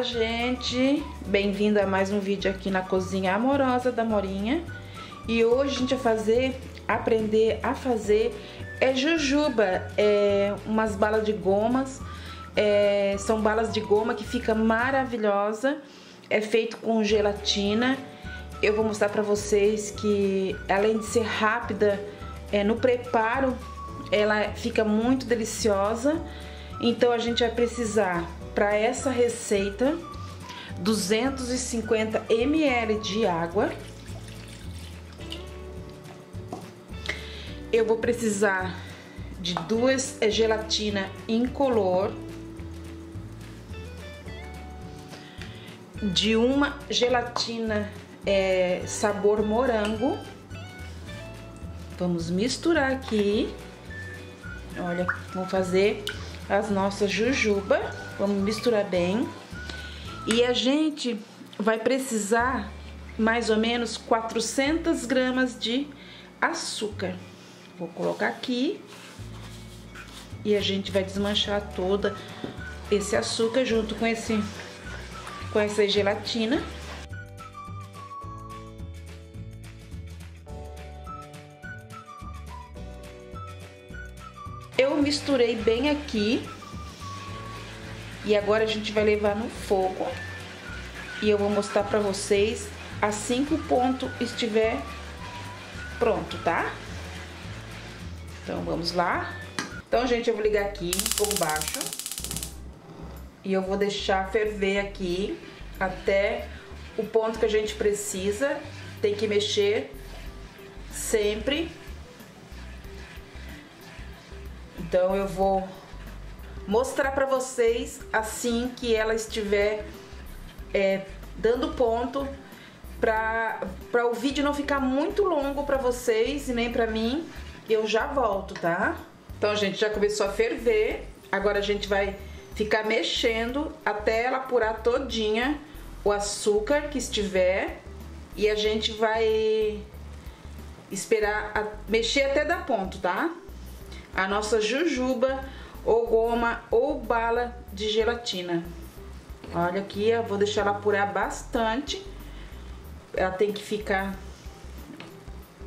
Olá, gente! Bem-vindo a mais um vídeo aqui na Cozinha Amorosa da Morinha. E hoje a gente vai fazer, aprender a fazer é jujuba, é umas balas de gomas. É, são balas de goma que fica maravilhosa. É feito com gelatina. Eu vou mostrar pra vocês que além de ser rápida é, no preparo, ela fica muito deliciosa. Então a gente vai precisar para essa receita 250 ml de água. Eu vou precisar de duas gelatina incolor, de uma gelatina é, sabor morango. Vamos misturar aqui. Olha, vamos fazer as nossas jujuba. Vamos misturar bem. E a gente vai precisar mais ou menos 400 gramas de açúcar. Vou colocar aqui. E a gente vai desmanchar toda esse açúcar junto com esse com essa gelatina. Eu misturei bem aqui e agora a gente vai levar no fogo. E eu vou mostrar pra vocês assim que o ponto estiver pronto, tá? Então vamos lá. Então, gente, eu vou ligar aqui em fogo baixo. E eu vou deixar ferver aqui até o ponto que a gente precisa. Tem que mexer sempre. Então eu vou mostrar para vocês assim que ela estiver é, dando ponto para o vídeo não ficar muito longo para vocês e nem para mim. Eu já volto, tá? Então, gente, já começou a ferver. Agora a gente vai ficar mexendo até ela apurar todinha o açúcar que estiver. E a gente vai esperar a, mexer até dar ponto, tá? A nossa jujuba ou goma ou bala de gelatina. Olha aqui, eu vou deixar ela apurar bastante. Ela tem que ficar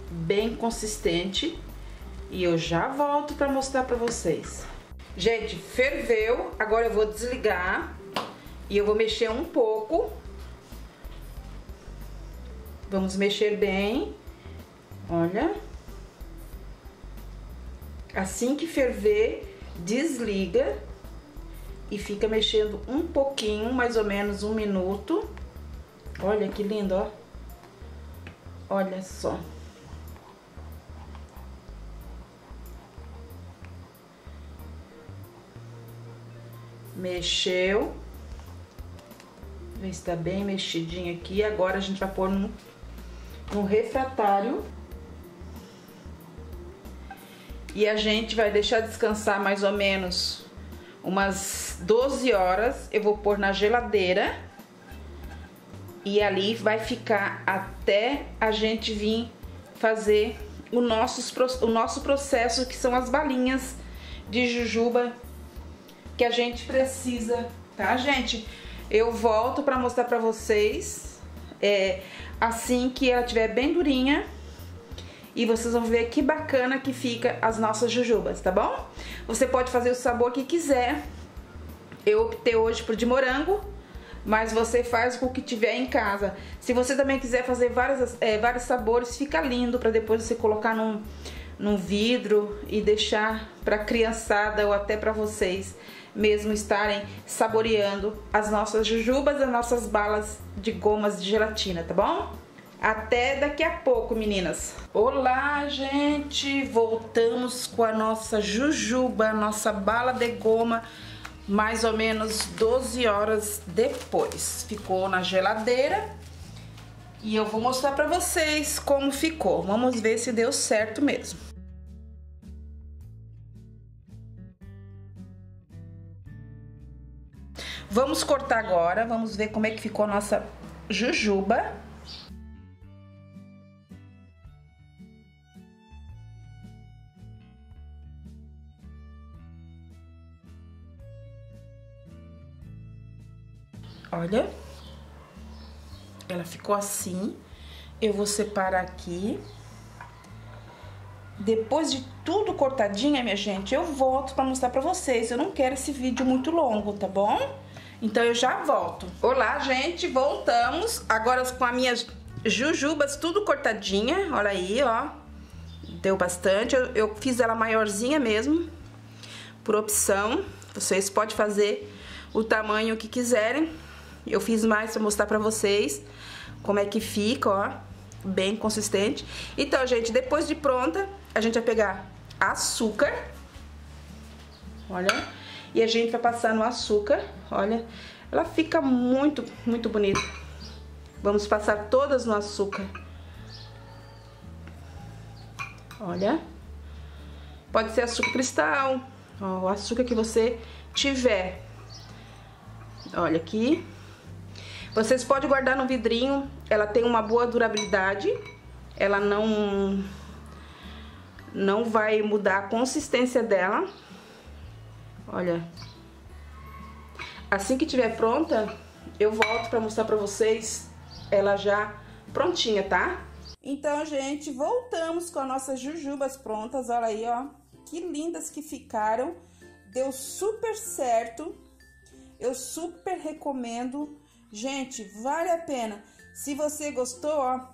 bem consistente. E eu já volto para mostrar para vocês. Gente, ferveu. Agora eu vou desligar. E eu vou mexer um pouco. Vamos mexer bem. Olha. Assim que ferver, desliga e fica mexendo um pouquinho, mais ou menos um minuto. Olha que lindo, ó. Olha só. Mexeu. Vê se tá bem mexidinho aqui. Agora a gente vai pôr no, no refratário. E a gente vai deixar descansar mais ou menos umas 12 horas. Eu vou pôr na geladeira. E ali vai ficar até a gente vir fazer o nosso, o nosso processo, que são as balinhas de jujuba que a gente precisa, tá, gente? Eu volto para mostrar para vocês é, assim que ela estiver bem durinha e vocês vão ver que bacana que fica as nossas jujubas, tá bom? Você pode fazer o sabor que quiser. Eu optei hoje por de morango, mas você faz com o que tiver em casa. Se você também quiser fazer vários, é, vários sabores, fica lindo para depois você colocar num, num vidro e deixar para criançada ou até para vocês mesmo estarem saboreando as nossas jujubas, as nossas balas de gomas de gelatina, tá bom? Até daqui a pouco, meninas. Olá, gente! Voltamos com a nossa jujuba, nossa bala de goma, mais ou menos 12 horas depois. Ficou na geladeira e eu vou mostrar pra vocês como ficou. Vamos ver se deu certo mesmo. Vamos cortar agora, vamos ver como é que ficou a nossa jujuba. Olha. Ela ficou assim. Eu vou separar aqui. Depois de tudo cortadinha, minha gente, eu volto pra mostrar pra vocês. Eu não quero esse vídeo muito longo, tá bom? Então eu já volto. Olá, gente, voltamos. Agora com as minhas jujubas tudo cortadinha. Olha aí, ó. Deu bastante. Eu, eu fiz ela maiorzinha mesmo, por opção. Vocês podem fazer o tamanho que quiserem. Eu fiz mais pra mostrar pra vocês como é que fica, ó. Bem consistente. Então, gente, depois de pronta, a gente vai pegar açúcar. Olha. E a gente vai passar no açúcar. Olha. Ela fica muito, muito bonita. Vamos passar todas no açúcar. Olha. Pode ser açúcar cristal. Ó, o açúcar que você tiver. Olha aqui. Vocês podem guardar no vidrinho. Ela tem uma boa durabilidade. Ela não não vai mudar a consistência dela. Olha. Assim que tiver pronta, eu volto para mostrar para vocês ela já prontinha, tá? Então, gente, voltamos com as nossas jujubas prontas. Olha aí, ó. Que lindas que ficaram. Deu super certo. Eu super recomendo. Gente, vale a pena. Se você gostou, ó,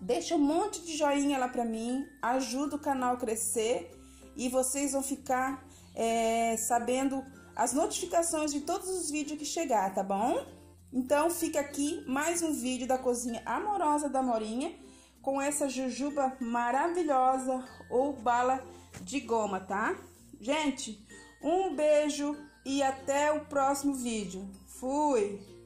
Deixa um monte de joinha lá pra mim, ajuda o canal a crescer e vocês vão ficar é, sabendo as notificações de todos os vídeos que chegar, tá bom? Então fica aqui mais um vídeo da cozinha amorosa da Morinha com essa jujuba maravilhosa ou bala de goma, tá? Gente, um beijo e até o próximo vídeo. Fui!